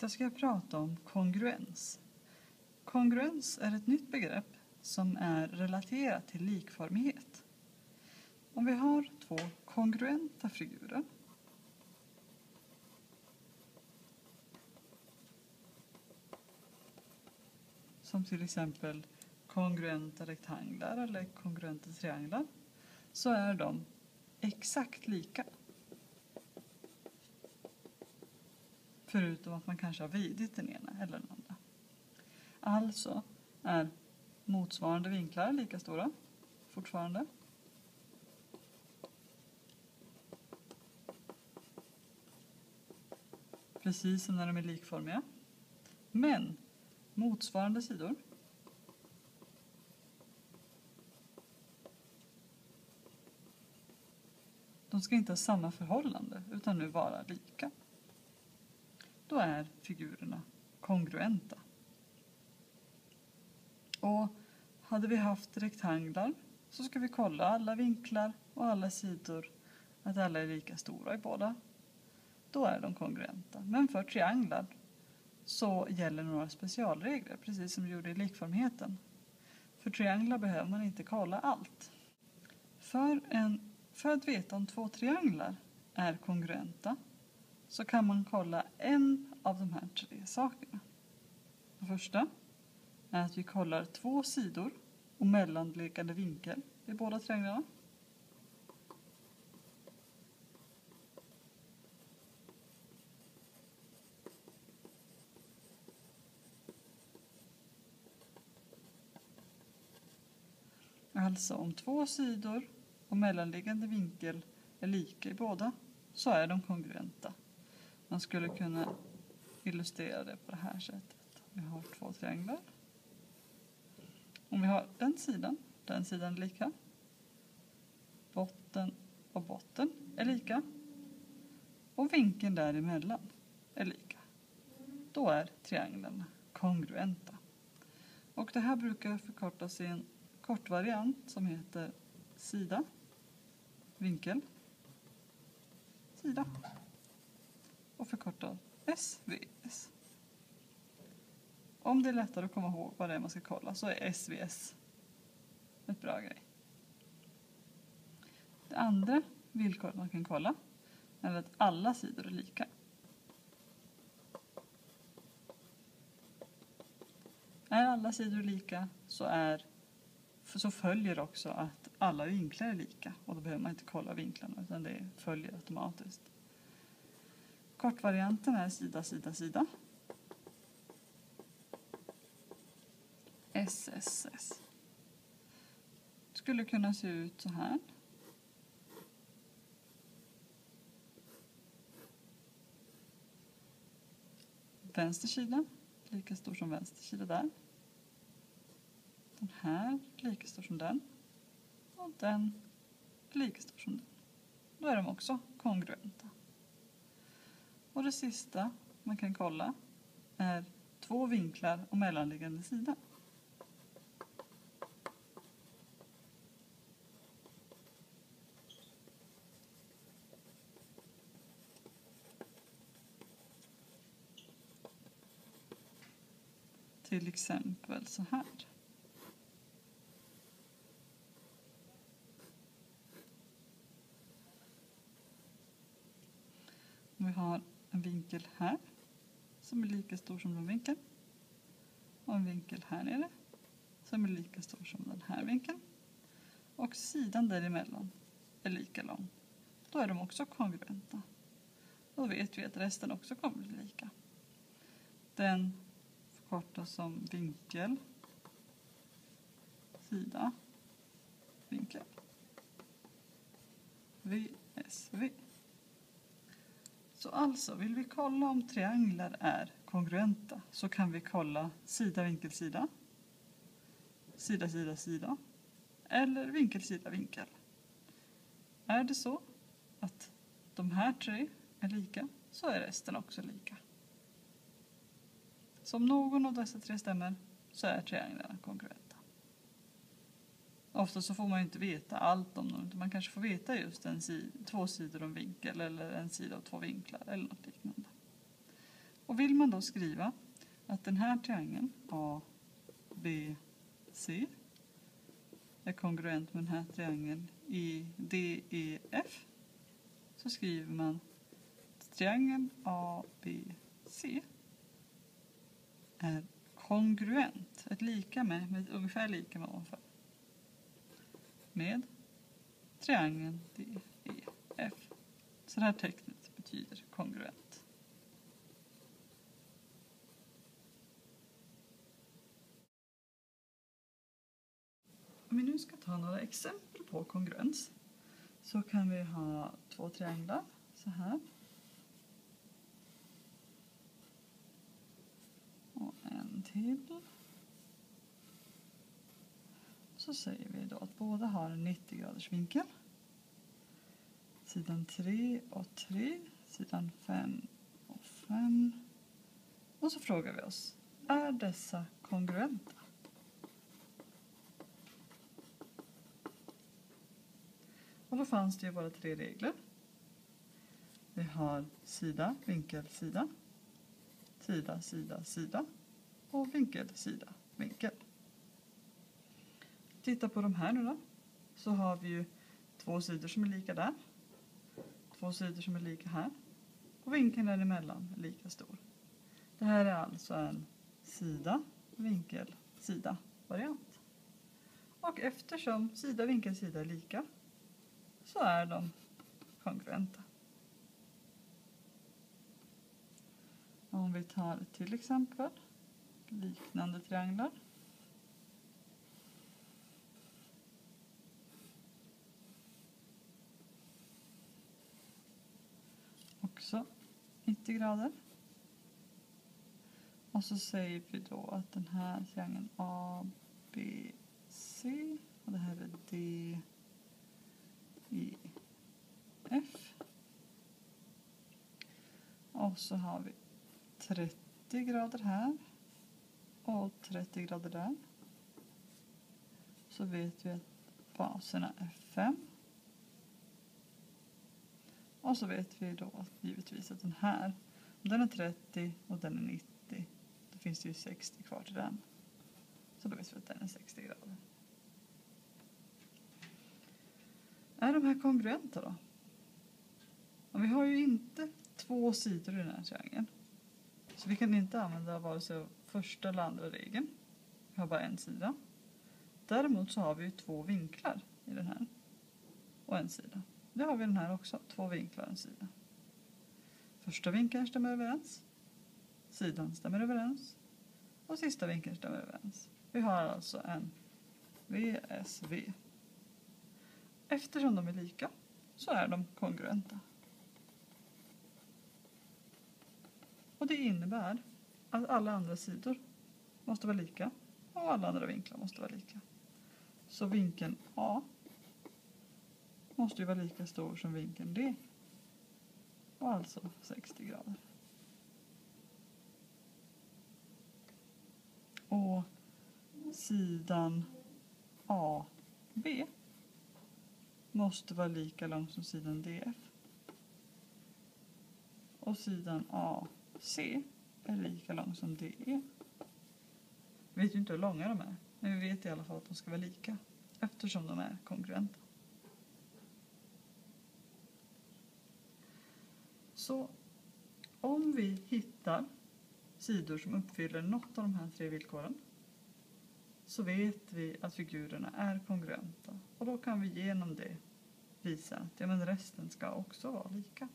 Där ska jag prata om kongruens. Kongruens är ett nytt begrepp som är relaterat till likformighet. Om vi har två kongruenta figurer som till exempel kongruenta rektanglar eller kongruenta trianglar så är de exakt lika. Förutom att man kanske har vridit den ena eller den andra. Alltså är motsvarande vinklar lika stora fortfarande. Precis som när de är likformiga. Men motsvarande sidor De ska inte ha samma förhållande utan nu vara lika. Då är figurerna kongruenta. Och hade vi haft rektanglar så ska vi kolla alla vinklar och alla sidor att alla är lika stora i båda. Då är de kongruenta. Men för trianglar så gäller några specialregler, precis som vi gjorde i likformigheten. För trianglar behöver man inte kolla allt. För, en, för att veta om två trianglar är kongruenta så kan man kolla en av de här tre sakerna. Det första är att vi kollar två sidor och mellanliggande vinkel i båda trianglarna. Alltså om två sidor och mellanliggande vinkel är lika i båda så är de kongruenta. Man skulle kunna illustrera det på det här sättet. Vi har två trianglar. Om vi har den sidan, den sidan är lika. Botten och botten är lika. Och vinkeln däremellan är lika. Då är trianglarna kongruenta. Och det här brukar förkortas i en kortvariant som heter sida, vinkel, sida och förkortad SVS. Om det är lättare att komma ihåg vad det är man ska kolla så är SVS ett bra grej. Det andra villkoret man kan kolla är att alla sidor är lika. Är alla sidor lika så, är, så följer också att alla vinklar är lika och då behöver man inte kolla vinklarna utan det följer automatiskt. Kortvarianten är sida, sida, sida. SSS. Skulle kunna se ut så här. Vänster sida lika stor som vänster sida där. Den här lika stor som den. Och den lika stor som den. Då är de också kongruenta. Och det sista man kan kolla är två vinklar och mellanliggande sida. Till exempel så här. Vi har en vinkel här som är lika stor som den vinkeln. Och en vinkel här nere som är lika stor som den här vinkeln. Och sidan däremellan är lika lång. Då är de också kongruenta. Då vet vi att resten också kommer bli lika. Den förkortas som vinkel, sida, vinkel. VSV. Så alltså, vill vi kolla om trianglar är kongruenta så kan vi kolla sida, vinkel, sida, sida, sida, sida eller vinkel, sida, vinkel. Är det så att de här tre är lika så är resten också lika. Så om någon av dessa tre stämmer så är trianglarna kongruenta. Ofta så får man ju inte veta allt om dem. Man kanske får veta just en si två sidor om vinkel eller en sida och två vinklar eller något liknande. Och vill man då skriva att den här triangeln A, B, C är kongruent med den här triangeln i D, E, F så skriver man triangeln A, B, C är kongruent, ett lika med, med ungefär lika med ovanför, med triangeln DEF, Så det här tecknet betyder kongruent. Om vi nu ska ta några exempel på kongruens så kan vi ha två trianglar så här. Och en till. Så säger vi då att båda har en 90 graders vinkel. Sidan 3 och 3, sidan 5 och 5. Och så frågar vi oss, är dessa kongruenta? Och då fanns det ju bara tre regler. Vi har sida, vinkel, sida. Sida, sida, sida. Och vinkel, sida, vinkel. Titta på de här nu då. Så har vi ju två sidor som är lika där. Två sidor som är lika här. Och vinkeln däremellan är lika stor. Det här är alltså en sida, vinkel, sida variant. Och eftersom sida, vinkel, sida är lika så är de kongruenta. Om vi tar till exempel liknande trianglar. Också 90 grader. Och så säger vi då att den här triangeln A, B, C och det här är D, E, F. Och så har vi 30 grader här och 30 grader där. Så vet vi att baserna är 5. Och så vet vi då givetvis att den här, om den är 30 och den är 90, då finns det ju 60 kvar till den. Så då vet vi att den är 60 grader. Är de här kongruenta då? Och vi har ju inte två sidor i den här triangeln. Så vi kan inte använda vare sig första eller andra regeln. Vi har bara en sida. Däremot så har vi ju två vinklar i den här. Och en sida. Det har vi den här också. Två vinklar och en sida. Första vinkeln stämmer överens. Sidan stämmer överens. Och sista vinkeln stämmer överens. Vi har alltså en VSV. Eftersom de är lika så är de kongruenta. Och det innebär att alla andra sidor måste vara lika och alla andra vinklar måste vara lika. Så vinkeln A måste ju vara lika stor som vinkeln D. Och alltså 60 grader. Och sidan AB måste vara lika lång som sidan DF. Och sidan AC är lika lång som DE. Vi vet ju inte hur långa de är, men vi vet i alla fall att de ska vara lika eftersom de är kongruenta. Så om vi hittar sidor som uppfyller något av de här tre villkoren så vet vi att figurerna är kongruenta och då kan vi genom det visa att ja, men resten ska också vara lika.